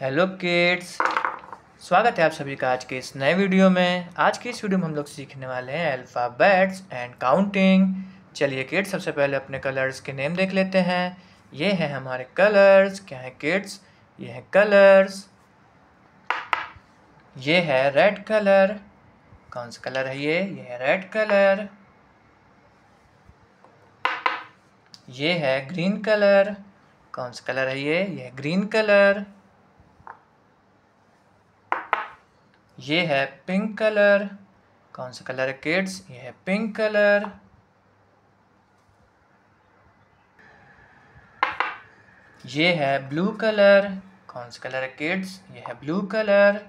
Hello kids स्वागत है आप सभी का आज के इस नए वीडियो में। आज की इस वीडियो में हम लोग सीखने वाले हैं अल्फ़ाबेट्स एंड काउंटिंग चलिए किड्स सबसे पहले अपने कलर्स के नेम देख लेते हैं। ये हैं हमारे कलर्स क्या है किड्स ये हैं कलर्स ये है रेड कलर कौन सा कलर है ये? ये है रेड कलर ये है ग्रीन कलर कौन सा कलर है ये? ये है ग्रीन कलर ये है पिंक कलर कौन सा कलर है किड्स ये है पिंक कलर ये है ब्लू कलर कौन सा कलर है किड्स ये है ब्लू कलर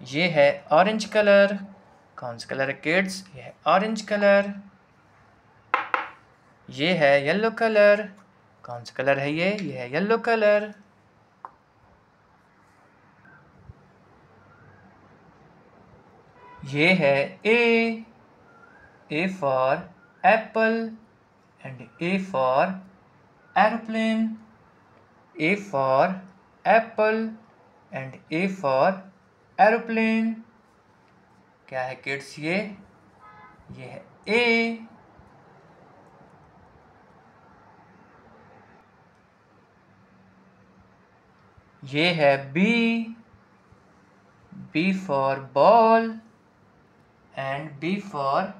ये है ऑरेंज कलर कौन सा कलर है किड्स ये है ऑरेंज कलर ये है येलो कलर कौन सा कलर है ये? ये है येलो कलर ये है A A for apple and A for aeroplane A for apple and A for aeroplane क्या है किड्स ये? ये है ए ये है B B for ball and B for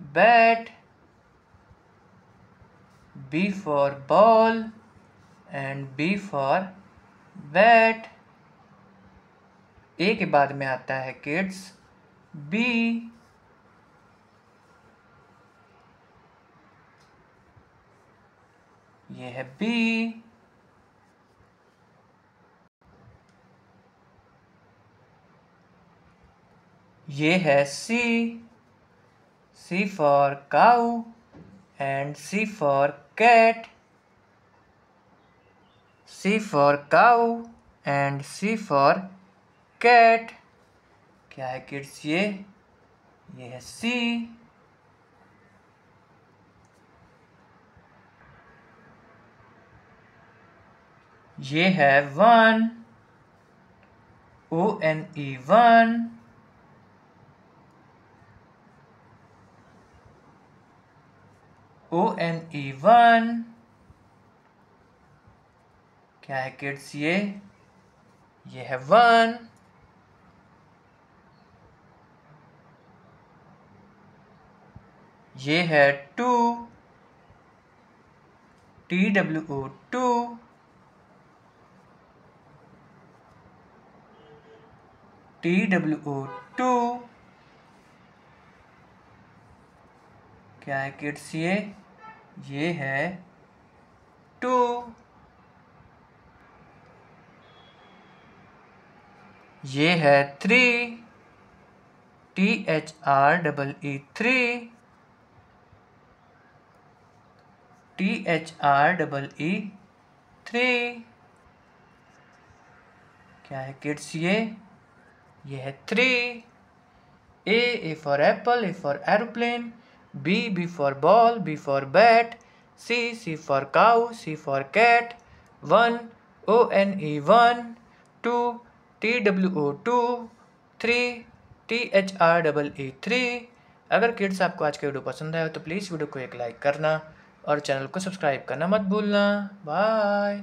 bat B for ball and B for bat A के बाद में आता है किड्स B ये है B ये है C C for cow and C for cat C for cow and C for cat क्या है किड्स ये? ये है सी ये है one O N E one O N E one क्या है किड्स ये? ये है वन ये है two T W O two T W O two क्या है किड्स ये? ये है टू। ये है three. T H R double E three. T H R double E three. क्या है किड्स ये? ये है three. A A for apple A for aeroplane B, B for ball, B for bat, C, C for cow, C for cat, 1, O, N, E, 1, 2, T, W, O, 2, 3, T H R double E three अगर kids आपको आज का video पसंद आया तो please video को एक like करना और चैनल को सब्सक्राइब करना मत भूलना। बाय